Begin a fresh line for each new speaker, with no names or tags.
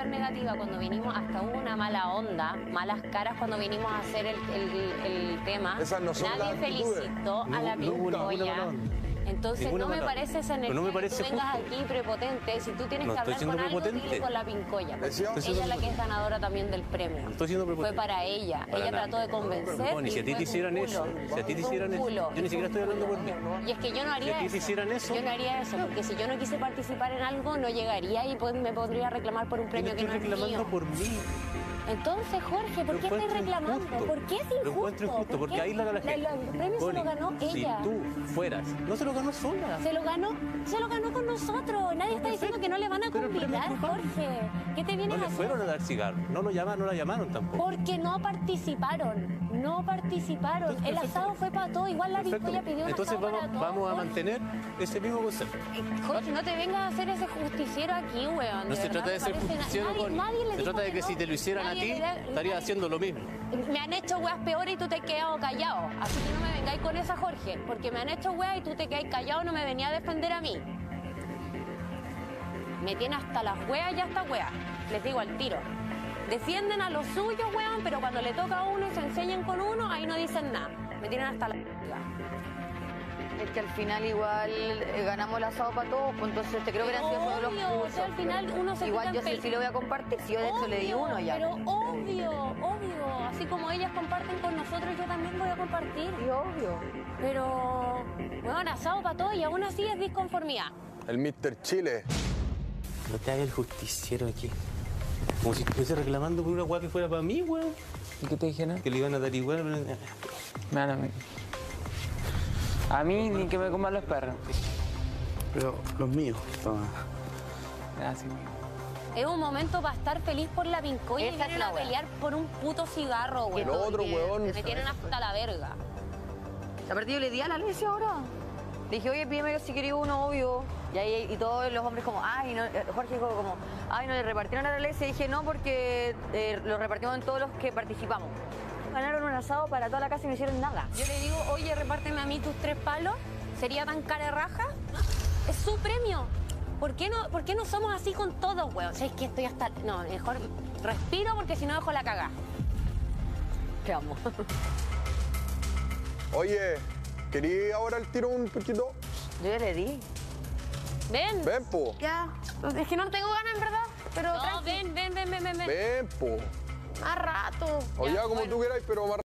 súper negativa cuando vinimos, hasta hubo una mala onda, malas caras cuando vinimos a hacer el, el- el tema.
Esas no son
Nadie
las
felicitó a la pincoya. Entonces
Ninguna
no me parece esa energía
no me
que tú vengas
justo.
aquí prepotente. Si tú tienes
No
que hablar con algo, dile con la pincoya. Ella es la que es ganadora también del premio.
estoy siendo
Fue
prepotente.
para ella.
Para
ella
nada.
trató de convencer.
No, ni si a ti te
fue
hicieran eso, si a ti te
Fue
hicieran eso, yo ni siquiera estoy hablando por mí.
Y es que yo no haría
Si a ti te
eso.
hicieran eso-
Yo no haría eso, porque si yo no quise participar en algo, no llegaría y pues me podría reclamar por un premio que no es
reclamando
mío.
por mí.
Entonces, Jorge, ¿por
Lo
qué estás reclamando?
injusto.
¿Por qué es
Lo
injusto?
encuentro injusto,
¿Por
porque
qué?
ahí la la gente.
La- El premio se lo ganó ella.
Si tú fueras, no se lo ganó sola.
Se lo ganó, se lo ganó con nosotros. Nadie está diciendo que no le van a convidar. Jorge. ¿Qué te
No
vienes a
le
hacer?
fueron a dar cigarro. No lo llamaron, no la llamaron tampoco.
Porque no participaron. No participaron.
Entonces,
el asado fue para todos. Igual la. Biscoya pidió un
Entonces
asado
vamos,
para todos.
vamos a mantener ese mismo concepto.
Jorge, no te vengas a hacer ese justiciero aquí, weón.
No se
verdad,
trata de ser justiciero,
nadie- le
Se trata de que
no.
si te lo hicieran a ti,
da-
estarías haciendo lo mismo.
Me han hecho weas peores y tú te has quedado callado. Así que no me vengáis con esa, Jorge. Porque me han hecho weas y tú te quedáis callado, no me venía a defender a mí. Me tiene hasta las weas y hasta weas. Les digo al tiro. Defienden a los suyos, weón, pero cuando le toca a uno y se enseñan con uno, ahí no dicen nada. Me tienen hasta la...
Es que al final igual eh, ganamos el asado para todos, pues entonces te creo que sido solo los
o
cursos.
sea, al final uno se
Igual yo
pel-
sí lo voy a compartir, si yo de hecho le di uno ya.
Pero obvio, obvio. Así como ellas comparten con nosotros, yo también compartir.
Sí, obvio.
Pero, bueno, asado para todo y aún así es disconformidad.
El Mr. Chile.
No te hagas el justiciero aquí. Como si estuviese reclamando por una weá que fuera para mí, weón.
¿Y qué te dije, no?
Que le iban a dar igual. pero-
Me da a mí. A mí ni que me coman los perros.
Pero los míos, toma.
Gracias.
Es un momento para estar feliz por la pincoya y vienen a
wea.
pelear por un puto cigarro, güey.
Lo otro, weón.
Me tienen hasta la verga.
Aparte yo le di a la Alesia ahora. Le dije, oye, pídeme si quería uno, obvio. Y ahí y todos los hombres como, ay, no, eh, Jorge dijo como, ay, no le repartieron a la Alesia. Y dije, no, porque eh, lo repartimos en todos los que participamos. Ganaron un asado para toda la casa y no hicieron nada.
Yo le digo, oye, repárteme a mí tus tres palos. ¿Sería tan cara de raja? Es su premio. ¿Por qué no, por qué no somos así con todos, weón? O sea, es que estoy hasta... No, mejor respiro porque si no dejo la cagada.
Te amo.
Oye, ¿querí ahora el tiro un poquito?
Yo ya le di.
Ven.
Ven, po.
Ya. Es que no tengo ganas, en verdad. Pero
No,
ven, ven, ven, ven, ven, ven.
Ven, po.
Más rato.
O ya, como
bueno.
tú queráis, pero más